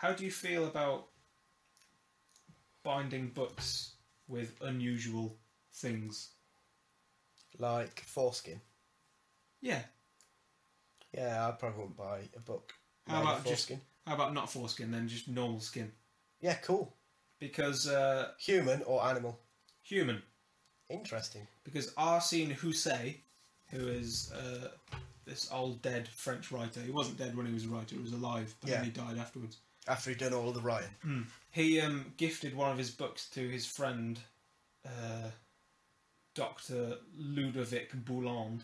how do you feel about binding books with unusual things? Like foreskin. Yeah. Yeah, I probably wouldn't buy a book. How about just- How about not foreskin then, just normal skin? Yeah, cool. Because uh, Human or animal? human. Interesting. Because Arsène Houssaye, who is uh, this old dead French writer, he wasn't dead when he was a writer, he was alive, but Yeah. then he died afterwards. After he'd done all the writing. He um, gifted one of his books to his friend, uh, Dr. Ludovic Bouland,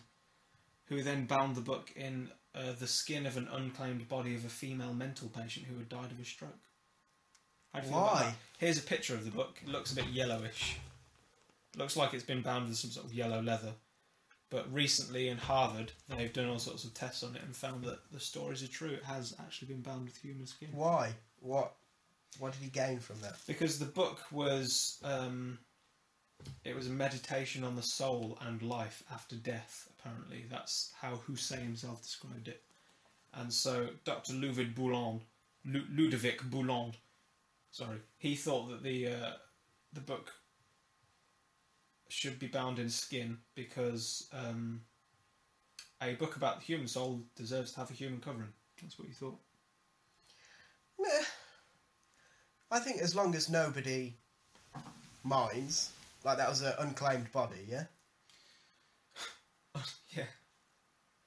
who then bound the book in uh, the skin of an unclaimed body of a female mental patient who had died of a stroke. How do you feel about Why? Here's a picture of the book. It looks a bit yellowish. Looks like it's been bound with some sort of yellow leather. But recently in Harvard, they've done all sorts of tests on it and found that the stories are true. It has actually been bound with human skin. Why? What? What did he gain from that? because the book was um, it was a meditation on the soul and life after death apparently that's how Houssaye himself described it and so Dr. Ludovic Bouland Ludovic Bouland sorry he thought that the uh, the book should be bound in skin because um, a book about the human soul deserves to have a human covering that's what you thought Meh. I think as long as nobody minds, like that was an unclaimed body, yeah? yeah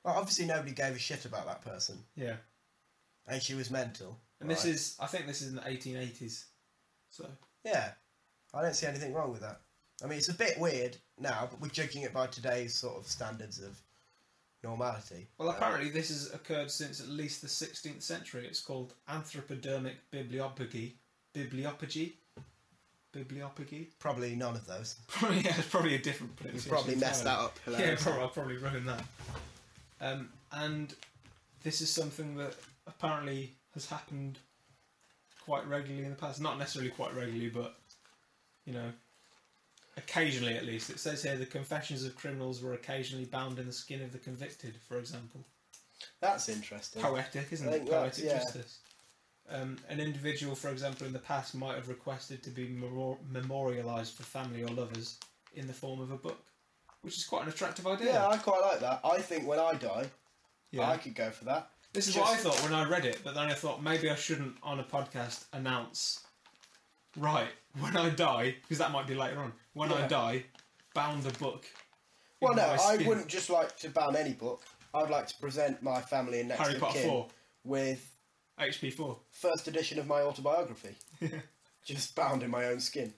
Well, obviously nobody gave a shit about that person, yeah and she was mental. And this is, I think this is in the 1880s. So, Yeah, I don't see anything wrong with that. I mean, it's a bit weird now, but we're judging it by today's sort of standards of normality. well, apparently this has occurred since at least the 16th century. It's called anthropodermic bibliopagy. Bibliopagy? Bibliopagy? probably none of those. Probably, yeah, it's probably a different We've probably messed that up. Yeah, probably, I've probably ruined that. Um, and this is something that apparently has happened quite regularly in the past. Not necessarily quite regularly, but, you know, occasionally at least. It says here the confessions of criminals were occasionally bound in the skin of the convicted, for example. That's interesting. Poetic, isn't it? Poetic yeah. justice. Um, an individual, for example, in the past might have requested to be memor- memorialised for family or lovers in the form of a book, which is quite an attractive idea. Yeah, I quite like that. I think when I die, Yeah. I could go for that. This is Just- what I thought when I read it, but then I thought maybe I shouldn't on a podcast announce, right, when I die, because that might be later on, when I Yeah. die, bound a book. in Well, no, my I skin. wouldn't just like to ban any book. I'd like to present my family and next Harry of Potter kin 4, with HP 4. first edition of my autobiography, just bound in my own skin,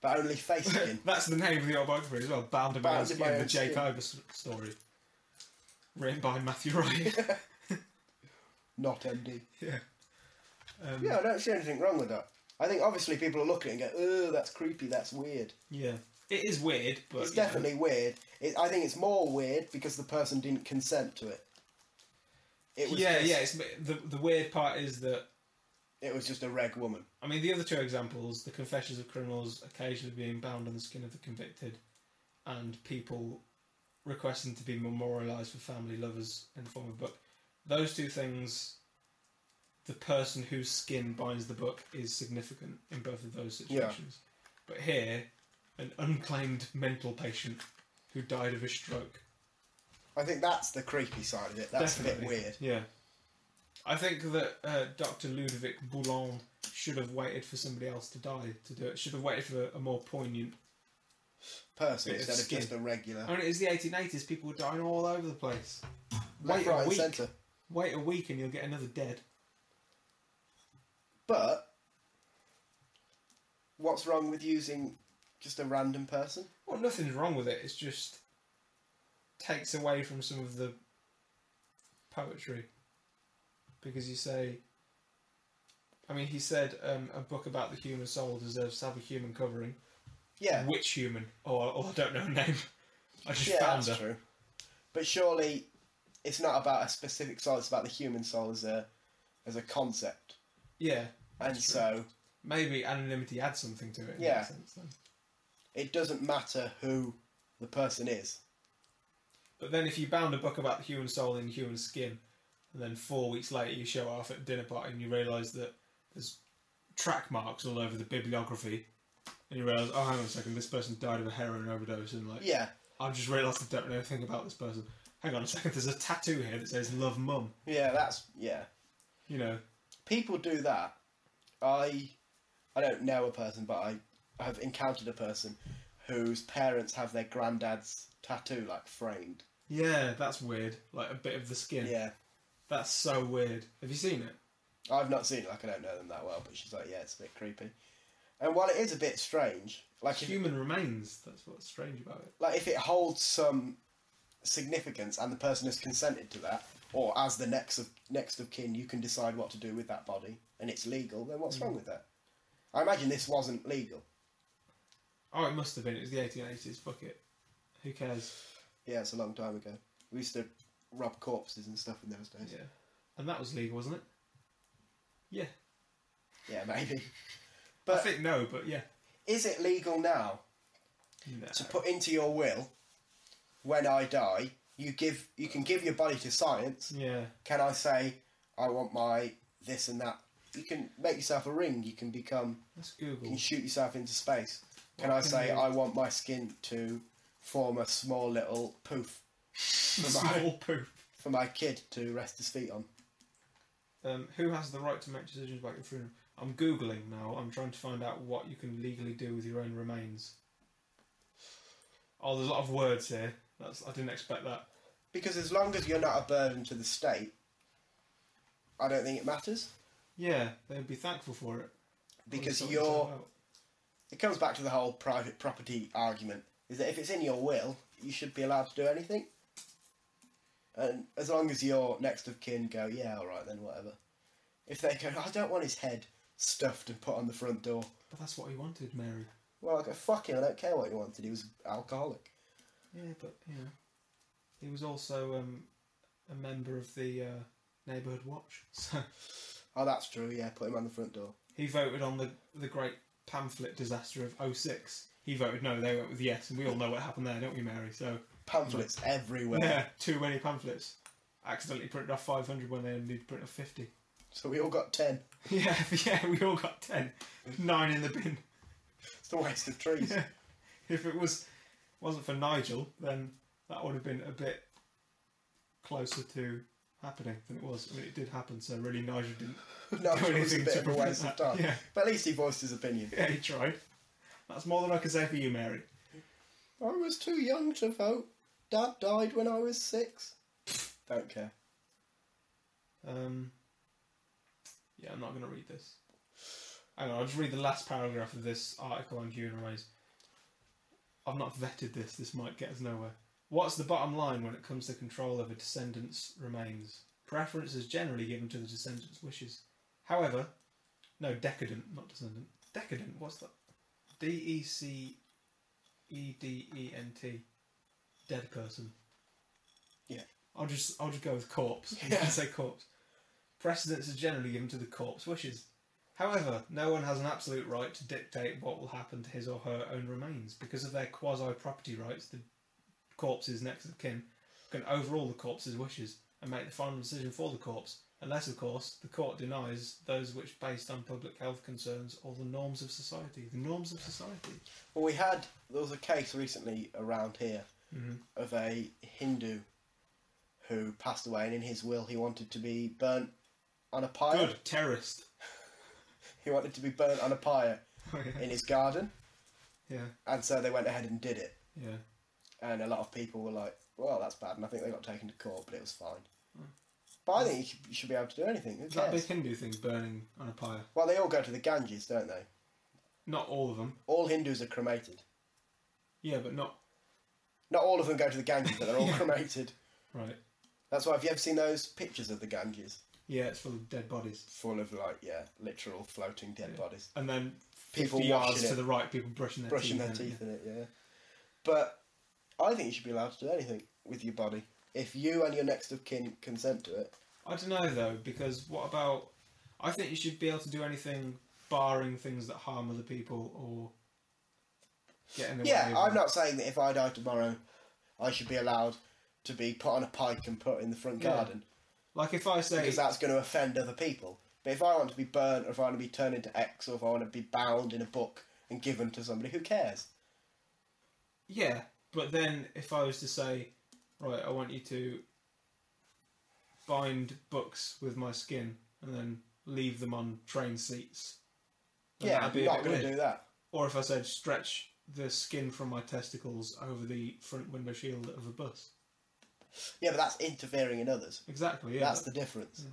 but only face skin. That's the name of the autobiography as well, Bound in My Own Bound in Skin, My the Own Jake Skin. Ivers story. Written by Matthew Wright. Not MD. yeah. Um, Yeah, I don't see anything wrong with that. I think obviously people are looking and go, "Oh, that's creepy. That's weird." Yeah. It is weird, but it's you know, definitely weird. It, I think it's more weird because the person didn't consent to it. It was yeah, just, yeah. It's, the the weird part is that It was just a reg woman. I mean the other two examples, the confessions of criminals occasionally being bound on the skin of the convicted, and people requesting to be memorialised for family lovers in the form of a book. Those two things, the person whose skin binds the book is significant in both of those situations. But here, an unclaimed mental patient who died of a stroke. I think that's the creepy side of it. That's a bit weird. Yeah. I think that uh, Dr. Ludovic Bouland should have waited for somebody else to die to do it. Should have waited for a more poignant. Person of instead of skin. just a regular. I mean, it's the 1880s. People were dying all over the place. Left, Wait right, a week. centre. Wait a week and you'll get another dead. But what's wrong with using just a random person? Well, nothing's wrong with it. It's just takes away from some of the poetry because you say. I mean, he said um, a book about the human soul deserves to have a human covering. Yeah, Which human? Or, or I don't know her name. I just yeah, found that's her. true. But surely it's not about a specific soul. It's about the human soul as a as a concept. Yeah, And true. so maybe anonymity adds something to it. In Yeah. that sense, then. it doesn't matter who the person is. But then, if you bound a book about the human soul in human skin, and then four weeks later you show off at a dinner party and you realise that there's track marks all over the bibliography, and you realise, oh, hang on a second, this person died of a heroin overdose, and like, Yeah, I've just realised I don't know anything about this person. Hang on a second, there's a tattoo here that says "Love Mum." yeah, that's yeah. You know, People do that. I I don't know a person, but I have encountered a person whose parents have their granddad's tattoo like framed. yeah, that's weird. Like a bit of the skin. Yeah, That's so weird. Have you seen it? I've not seen it. Like I don't know them that well, but she's like, yeah, it's a bit creepy. And while it is a bit strange, like if, Human remains. That's what's strange about it. like if it holds some significance and the person has consented to that, or as the next of next of kin, you can decide what to do with that body, and it's legal. Then what's wrong hmm. with that? I imagine this wasn't legal. Oh, it must have been. It was the 1880s. Fuck it. Who cares? Yeah, it's a long time ago. We used to rob corpses and stuff in those days. Yeah. And that was legal, wasn't it? Yeah. Yeah, maybe. I But think no, but yeah. is it legal now No. to put into your will when I die? You give you can give your body to science. Yeah. Can I say I want my this and that? You can make yourself a ring. You can become. Let's Google. You can shoot yourself into space. Can What I can say you- I want my skin to form a small little poof for my Small poof. for my kid to rest his feet on? Um, who has the right to make decisions about your funeral? I'm googling now. I'm trying to find out what you can legally do with your own remains. Oh, there's a lot of words here. That's I didn't expect that. Because as long as you're not a burden to the state, I don't think it matters. Yeah, they'd be thankful for it. Because you're it comes back to the whole private property argument is that if it's in your will you should be allowed to do anything and as long as your next of kin go yeah all right then whatever if they go i don't want his head stuffed and put on the front door But that's what he wanted, Mary. well i go fuck him i don't care what he wanted he was alcoholic Yeah, but you know, he was also um, a member of the uh, neighbourhood watch. So oh that's true yeah put him on the front door he voted on the the great pamphlet disaster of 06. He voted no. They went with yes, and we all know what happened there, don't we, Mary? So pamphlets everywhere yeah, too many pamphlets. Accidentally printed off 500 when they only need to print off 50. so we all got 10 Yeah, yeah, we all got 10. Nine in the bin. it's a waste of trees Yeah. If it was wasn't for Nigel, then that would have been a bit closer to happening than it was. I mean, it did happen, so really Nigel didn't no do it was a anything bit to of a waste of that. time Yeah, but at least he voiced his opinion yeah, he tried. That's more than I can say for you, Mary. I was too young to vote. Dad died when I was six. Don't care. Um, yeah, I'm not going to read this. Hang on, I'll just read the last paragraph of this article on human remains. I've not vetted this, this might get us nowhere. What's the bottom line when it comes to control over a descendants' remains? Preference is generally given to the descendants' wishes. However, no, decadent, not descendant. Decadent, what's that? D E C E D E N T. Dead person. Yeah. I'll just I'll just go with corpse. Yeah. say corpse. Precedence is generally given to the corpse wishes. However, no one has an absolute right to dictate what will happen to his or her own remains. Because of their quasi property rights, the corpse's next of kin can overrule the corpse's wishes and make the final decision for the corpse, unless, of course, the court denies those which based on public health concerns or the norms of society. The norms of society. Well, we had there was a case recently around here Mm-hmm. of a Hindu who passed away, and in his will he wanted to be burnt on a pyre. Good terrorist. He wanted to be burnt on a pyre oh, in his garden, yeah, and so they went ahead and did it. yeah. And a lot of people were like, "Well, that's bad," and I think they got taken to court, but it was fine. Hmm. But I think you should, you should be able to do anything. Who Is that big? Hindu thing burning on a pyre? Well, they all go to the Ganges, don't they? Not all of them. All Hindus are cremated. Yeah, but not Not all of them go to the Ganges, but they're all Yeah. cremated. right. That's why. Have you ever seen those pictures of the Ganges? Yeah, it's full of dead bodies. Full of like, yeah, literal floating dead Yeah. bodies, And then People 50 yards to it. the right, people brushing their brushing teeth. their in it, teeth in it. Yeah. But I think you should be allowed to do anything with your body if you and your next of kin consent to it. I don't know though, because what about? I think you should be able to do anything, barring things that harm other people or get in the way. Yeah, of I'm not saying that if I die tomorrow, I should be allowed to be put on a pike and put in the front Yeah. garden Like if I say, because that's going to offend other people. But if I want to be burnt, or if I want to be turned into X, or if I want to be bound in a book and given to somebody, who cares? Yeah, but then if I was to say, right, I want you to bind books with my skin and then leave them on train seats. yeah, I'm be not going to do that. Or if I said stretch the skin from my testicles over the front window shield of a bus. Yeah, but that's interfering in others. Exactly. Yeah. that's the difference.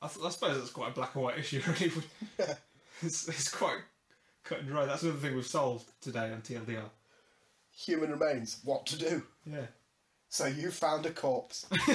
I, th- I suppose that's quite a black and white issue, really. it's, it's quite cut and dry. That's another thing we've solved today on TLDR. Human remains. What to do? Yeah. So you found a corpse.